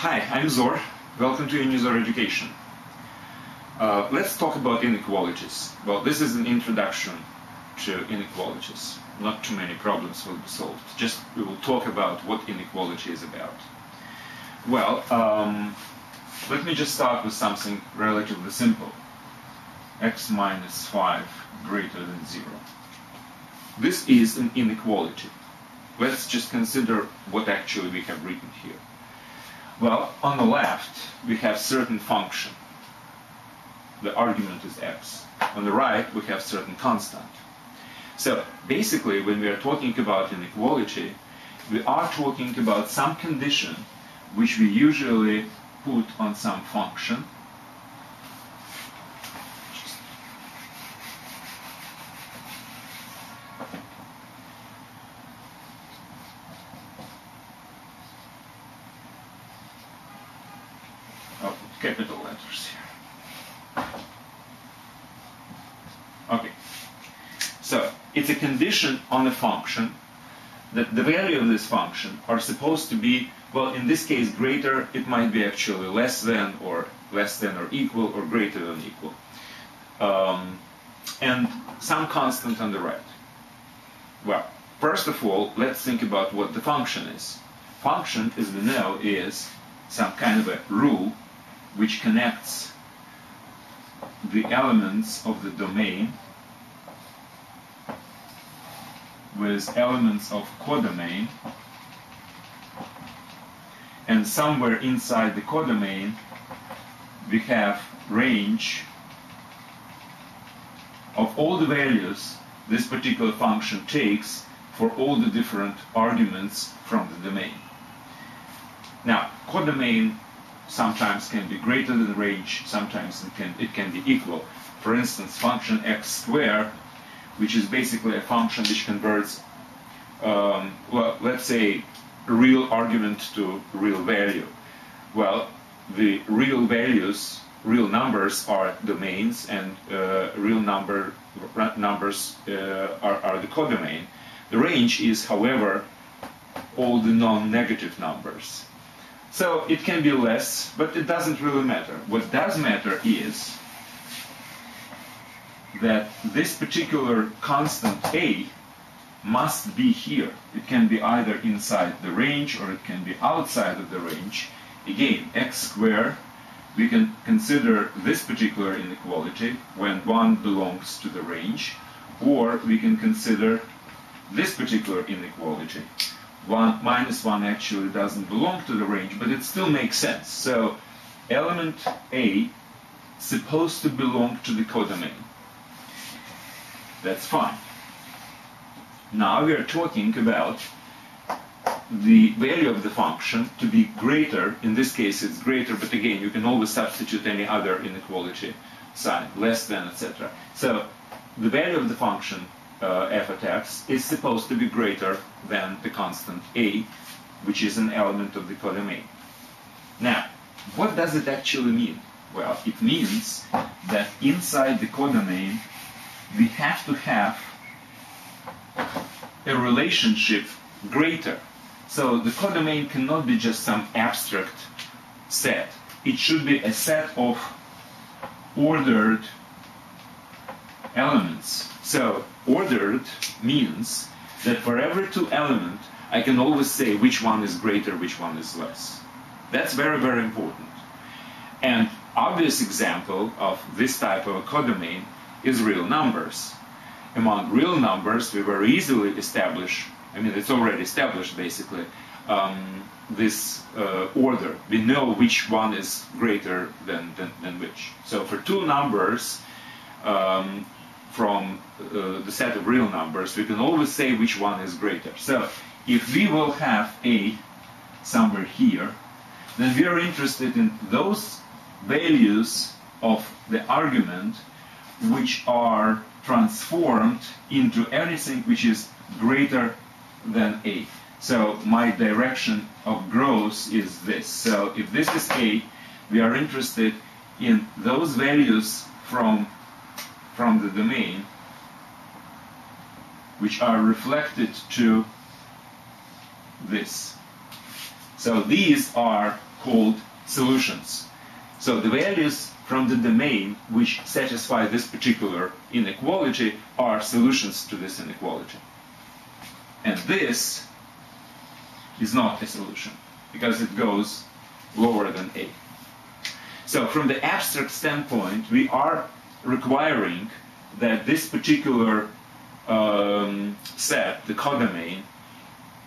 Hi, I'm Zor. Welcome to Unizor Education. Uh, let's talk about inequalities. Well, this is an introduction to inequalities. Not too many problems will be solved. Just we will talk about what inequality is about. Well, um, let me just start with something relatively simple. x minus 5 greater than 0. This is an inequality. Let's just consider what actually we have written here. Well, on the left, we have certain function. The argument is x. On the right, we have certain constant. So basically, when we are talking about inequality, we are talking about some condition which we usually put on some function oh, capital letters here. Okay. So it's a condition on a function that the value of this function are supposed to be, well, in this case, greater, it might be actually less than, or less than or equal, or greater than equal. Um, and some constant on the right. Well, first of all, let's think about what the function is. Function, as we know, is some kind of a rule which connects the elements of the domain with elements of codomain and somewhere inside the codomain we have range of all the values this particular function takes for all the different arguments from the domain. Now, codomain sometimes can be greater than range, sometimes it can, it can be equal. For instance, function x squared, which is basically a function which converts, um, well, let's say, real argument to real value. Well, the real values, real numbers are domains, and uh, real number numbers uh, are, are the codomain. The range is, however, all the non-negative numbers. So it can be less, but it doesn't really matter. What does matter is that this particular constant a must be here. It can be either inside the range or it can be outside of the range. Again, x squared, we can consider this particular inequality when 1 belongs to the range, or we can consider this particular inequality 1 minus 1 actually doesn't belong to the range, but it still makes sense. So element A supposed to belong to the codomain. That's fine. Now we are talking about the value of the function to be greater. In this case, it's greater, but again, you can always substitute any other inequality sign, less than, etc. So the value of the function uh, f at x is supposed to be greater than the constant a, which is an element of the codomain. Now, what does it actually mean? Well, it means that inside the codomain, we have to have a relationship greater. So the codomain cannot be just some abstract set. It should be a set of ordered elements. So ordered means that for every two element, I can always say which one is greater, which one is less. That's very, very important. And obvious example of this type of a codomain is real numbers. Among real numbers, we very easily establish, I mean, it's already established basically, um, this uh, order. We know which one is greater than, than, than which. So for two numbers, um, from uh, the set of real numbers, we can always say which one is greater. So if we will have a somewhere here, then we are interested in those values of the argument which are transformed into anything which is greater than a. So my direction of growth is this. So if this is a, we are interested in those values from from the domain which are reflected to this. So these are called solutions. So the values from the domain which satisfy this particular inequality are solutions to this inequality. And this is not a solution because it goes lower than A. So from the abstract standpoint, we are requiring that this particular um, set, the codomain,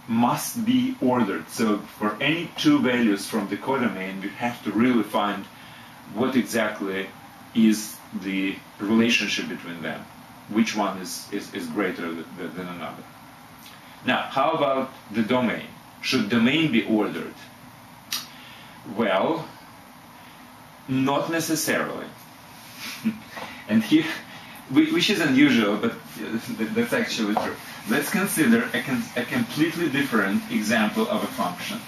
must be ordered. So for any two values from the codomain, we have to really find what exactly is the relationship between them. Which one is, is, is greater than, than another. Now, how about the domain? Should domain be ordered? Well, not necessarily. and here, which is unusual, but uh, that's actually true. Let's consider a, a completely different example of a function.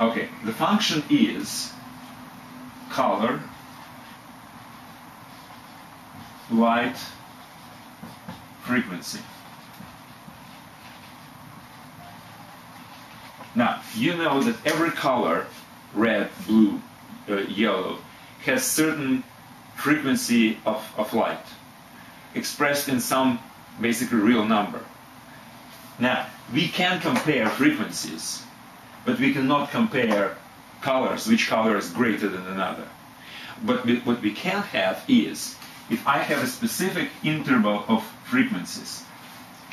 Okay, the function is color, light, frequency. Now, you know that every color, red, blue, uh, yellow, has certain frequency of, of light expressed in some basically real number. Now, we can compare frequencies, but we cannot compare colors, which color is greater than another. But what we can have is, if I have a specific interval of frequencies,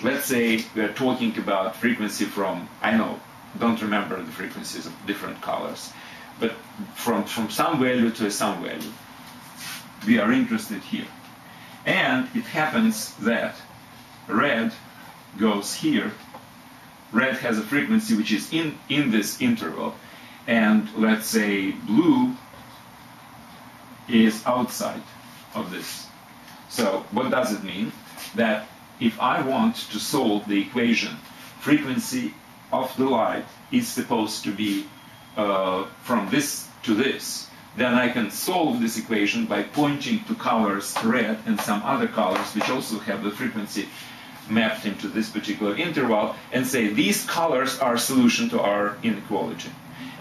let's say we're talking about frequency from, I know, don't remember the frequencies of different colors, but from, from some value to some value, we are interested here. And it happens that red goes here. Red has a frequency which is in, in this interval. And let's say blue is outside of this. So what does it mean? That if I want to solve the equation frequency of the light is supposed to be uh, from this to this, then I can solve this equation by pointing to colors red and some other colors which also have the frequency mapped into this particular interval and say these colors are a solution to our inequality.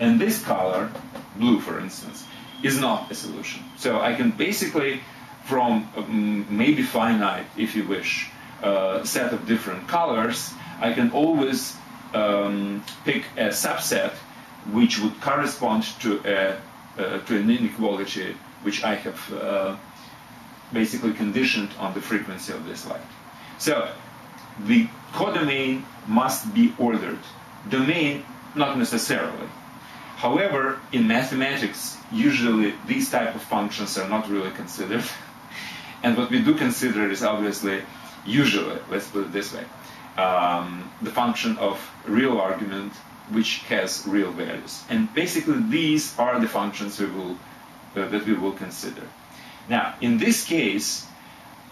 And this color, blue for instance, is not a solution. So I can basically, from um, maybe finite, if you wish, uh, set of different colors, I can always um, pick a subset which would correspond to a uh, to an inequality which I have uh, basically conditioned on the frequency of this light. So the codomain must be ordered. Domain, not necessarily. However, in mathematics, usually these type of functions are not really considered. and what we do consider is obviously, usually, let's put it this way, um, the function of real argument which has real values. And basically these are the functions we will, uh, that we will consider. Now, in this case,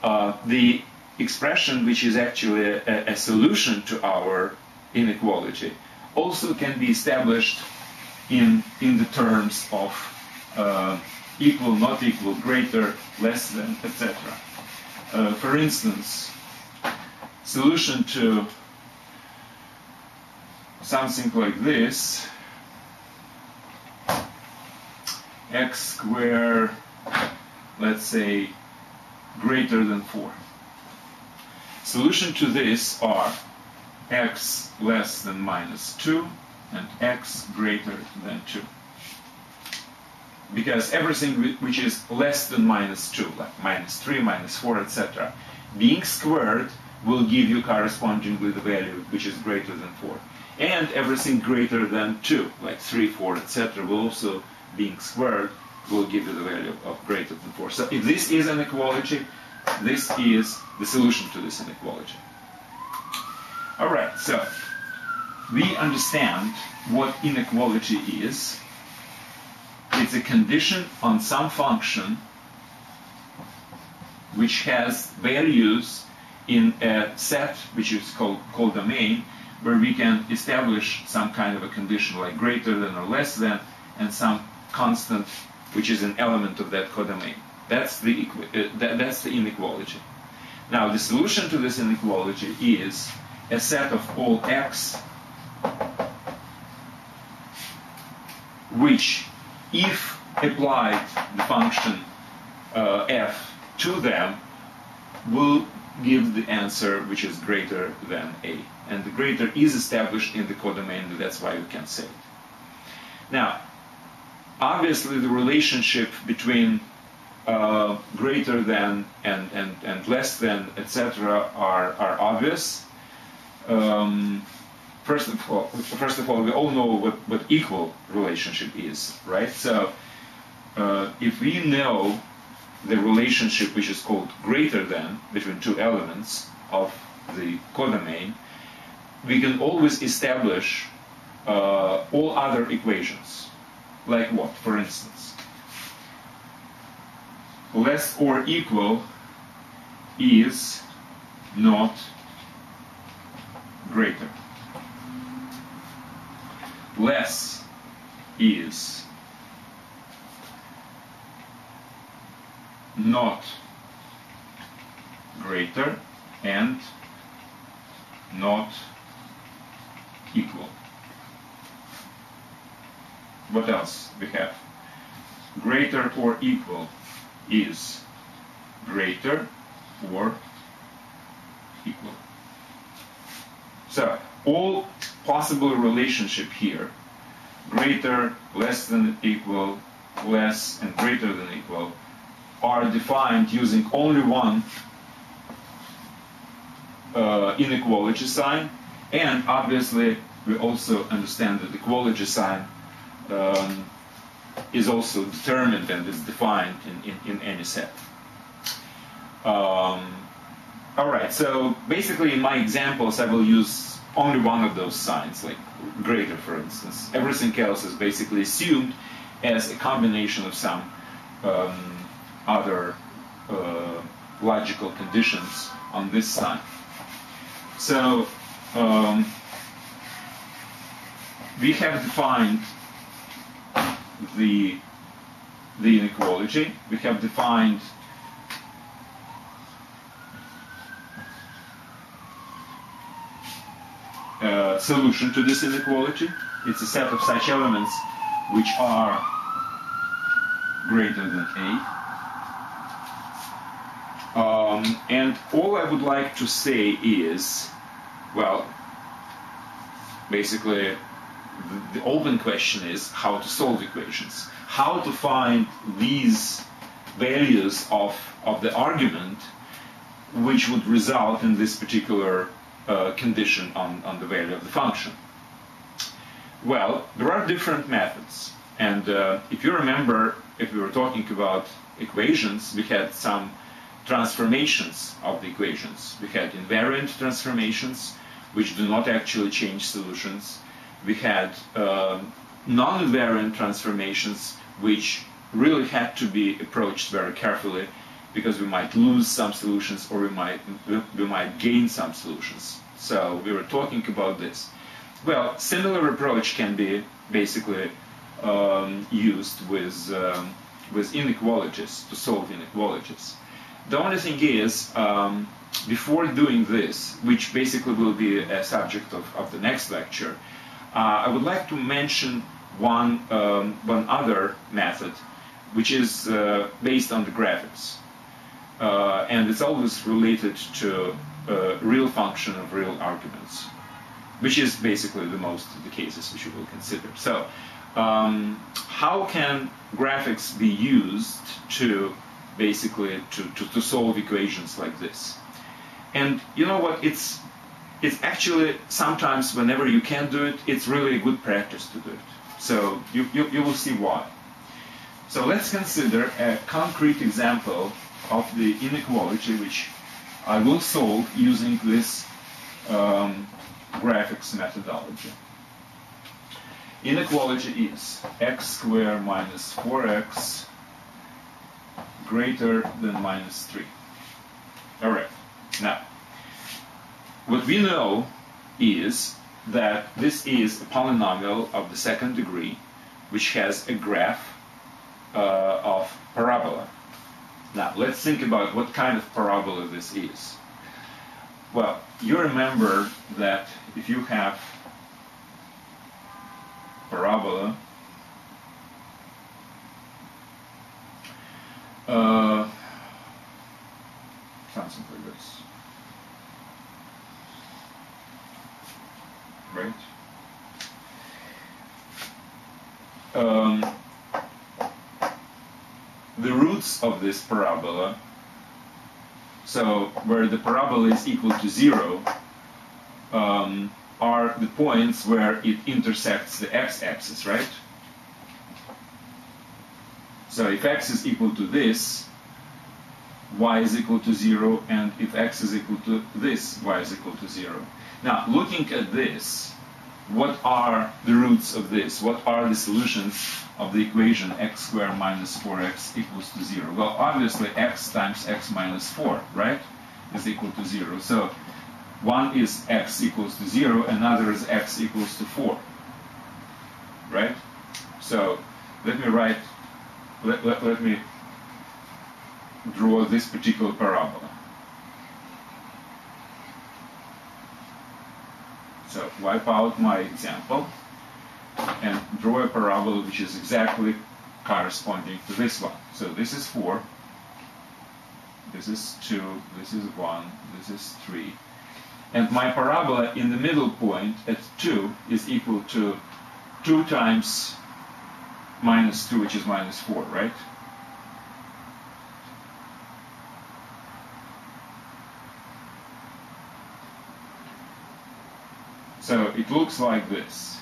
uh, the expression which is actually a, a, solution to our inequality also can be established in, in the terms of uh, equal, not equal, greater, less than, etc. Uh, for instance, solution to something like this x squared let's say greater than 4 solution to this are x less than minus 2 and x greater than 2 because everything which is less than minus 2 like minus 3 minus 4 etc being squared will give you correspondingly the value which is greater than 4 and everything greater than 2, like 3, 4, etc., will also, being squared, will give you the value of greater than 4. So if this is an equality, this is the solution to this inequality. All right, so we understand what inequality is. It's a condition on some function which has values in a set which is called called domain where we can establish some kind of a condition like greater than or less than, and some constant which is an element of that codomain. That's the, uh, that, that's the inequality. Now, the solution to this inequality is a set of all x which, if applied the function uh, f to them, will give the answer which is greater than a. And the greater is established in the codomain, that's why we can say it. Now, obviously the relationship between uh, greater than and, and, and less than, etc., are, are obvious. Um, first of all, first of all, we all know what, what equal relationship is, right? So, uh, if we know the relationship which is called greater than between two elements of the codomain, we can always establish uh, all other equations. Like what, for instance? Less or equal is not greater. Less is not greater and not equal. What else we have? Greater or equal is greater or equal. So all possible relationship here, greater, less than equal, less and greater than equal, are defined using only one uh, inequality sign, and obviously we also understand that the equality sign um, is also determined and is defined in, in, in any set. Um, all right, so basically in my examples I will use only one of those signs, like greater for instance. Everything else is basically assumed as a combination of some um, other uh, logical conditions on this side. So um, we have defined the the inequality. We have defined a solution to this inequality. It's a set of such elements which are greater than A. Um, and all I would like to say is, well, basically, the, open question is how to solve equations, how to find these values of, of the argument which would result in this particular uh, condition on, on the value of the function. Well, there are different methods. And uh, if you remember, if we were talking about equations, we had some transformations of the equations. We had invariant transformations, which do not actually change solutions. We had uh, non-invariant transformations, which really had to be approached very carefully because we might lose some solutions or we might we might gain some solutions. So we were talking about this. Well, similar approach can be basically um, used with um, with inequalities to solve inequalities. The only thing is, um, before doing this, which basically will be a subject of, of the next lecture, I would like to mention one, um, one other method, which is uh, based on the graphics. Uh, and it's always related to uh, real function of real arguments, which is basically the most of the cases which we will consider. So, um, how can graphics be used to basically to, to, to solve equations like this. And you know what? It's it's actually sometimes whenever you can do it, it's really a good practice to do it. So you, you, you will see why. So let's consider a concrete example of the inequality which I will solve using this um, graphics methodology. Inequality is x squared minus 4x greater than minus 3. All right. Now, what we know is that this is a polynomial of the second degree which has a graph uh, of parabola. Now, let's think about what kind of parabola this is. Well, you remember that if you have parabola, uh, something like this. Right? Um, the roots of this parabola, so where the parabola is equal to zero, um, are the points where it intersects the x-axis, right? So if x is equal to this, y is equal to 0, and if x is equal to this, y is equal to 0. Now, looking at this, what are the roots of this? What are the solutions of the equation x squared minus 4x equals to 0? Well, obviously x times x minus 4, right, is equal to 0. So one is x equals to 0, another is x equals to 4, right? So let me write, let, let, let me draw this particular parabola. So wipe out my example and draw a parabola which is exactly corresponding to this one. So this is 4, this is 2, this is 1, this is 3. And my parabola in the middle point at 2 is equal to 2 times minus 2, which is minus 4, right? So it looks like this.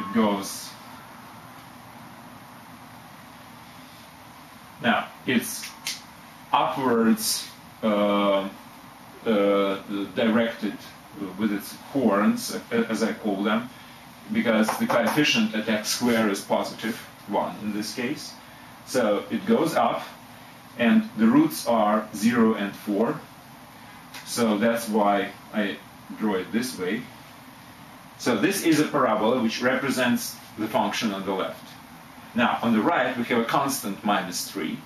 It goes. Now it's upwards uh, uh, directed with its horns, as I call them, because the coefficient at x squared is positive, 1 in this case. So it goes up, and the roots are 0 and 4. So that's why I draw it this way. So this is a parabola which represents the function on the left. Now, on the right, we have a constant minus 3,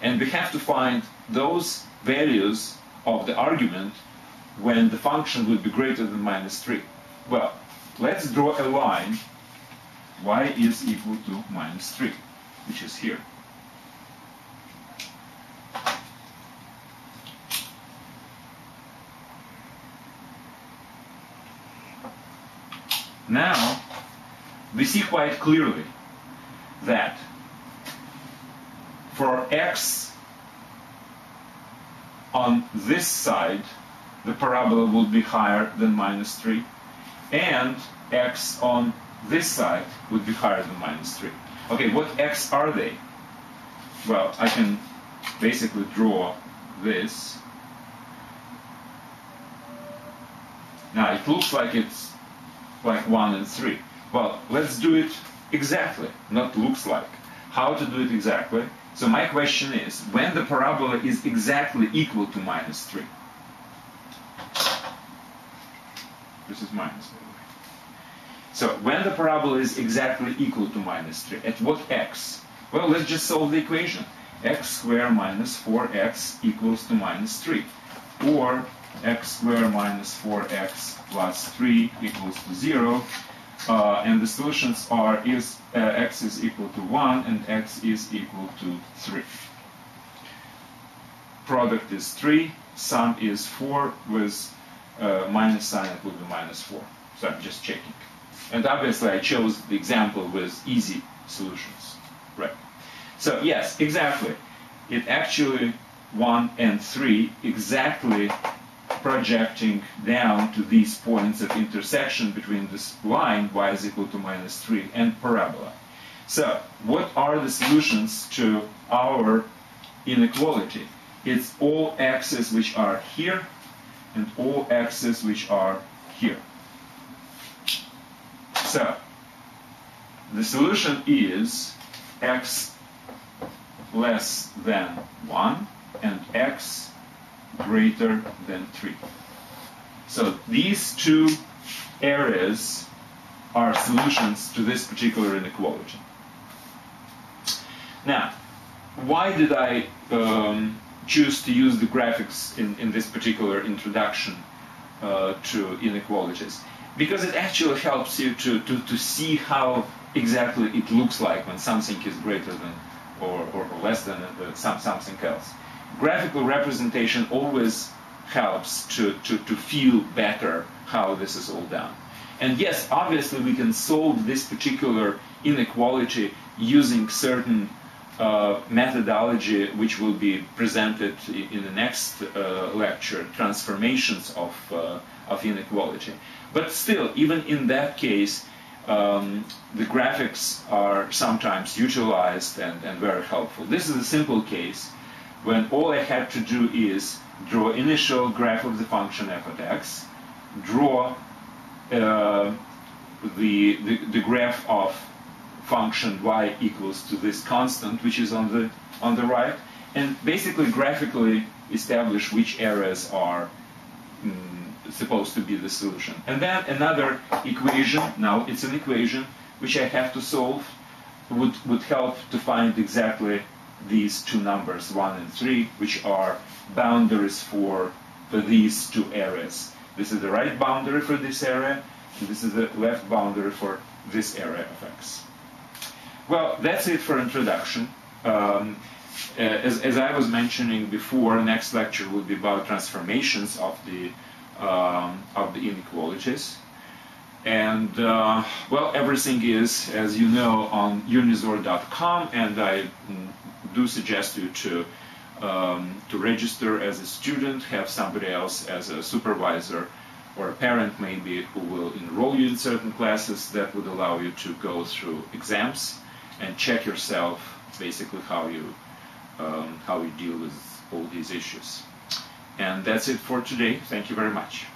and we have to find those values of the argument when the function would be greater than minus 3. Well, let's draw a line y is equal to minus 3, which is here. Now, we see quite clearly that for x on this side, the parabola would be higher than minus 3, and x on this side would be higher than minus 3. Okay, what x are they? Well, I can basically draw this. Now, it looks like it's like 1 and 3. Well, let's do it exactly, not looks like. How to do it exactly? So my question is, when the parabola is exactly equal to minus 3, this is minus, by the way. So when the parabola is exactly equal to minus 3, at what x? Well, let's just solve the equation. x squared minus 4x equals to minus 3. Or x squared minus 4x plus 3 equals to 0. Uh, and the solutions are is uh, x is equal to 1 and x is equal to 3. Product is 3, sum is 4 with uh, minus sign it will be minus 4. So I'm just checking. And obviously I chose the example with easy solutions. Right. So yes, exactly. It actually 1 and 3 exactly projecting down to these points of intersection between this line y is equal to minus 3 and parabola. So, what are the solutions to our inequality? It's all x's which are here and all x's which are here. So, the solution is x less than 1 and x greater than 3. So these two areas are solutions to this particular inequality. Now, why did I um, choose to use the graphics in, in this particular introduction uh, to inequalities? Because it actually helps you to, to, to see how exactly it looks like when something is greater than or, or, less than uh, some, something else. Graphical representation always helps to, to, to feel better how this is all done. And yes, obviously we can solve this particular inequality using certain uh, methodology which will be presented in the next uh, lecture, transformations of, uh, of inequality. But still, even in that case, um, the graphics are sometimes utilized and, and very helpful. This is a simple case when all I had to do is draw initial graph of the function f of x, draw uh, the, the, the graph of function y equals to this constant, which is on the on the right, and basically graphically establish which areas are mm, supposed to be the solution. And then another equation. Now it's an equation which I have to solve. Would would help to find exactly these two numbers, one and three, which are boundaries for for these two areas. This is the right boundary for this area, and this is the left boundary for this area of x. Well, that's it for introduction. Um, uh, as, as, I was mentioning before, next lecture will be about transformations of the um, of the inequalities. And uh, well, everything is, as you know, on unizor.com, and I do suggest you to um, to register as a student, have somebody else as a supervisor or a parent maybe who will enroll you in certain classes that would allow you to go through exams and check yourself basically how you um, how you deal with all these issues. And that's it for today. Thank you very much.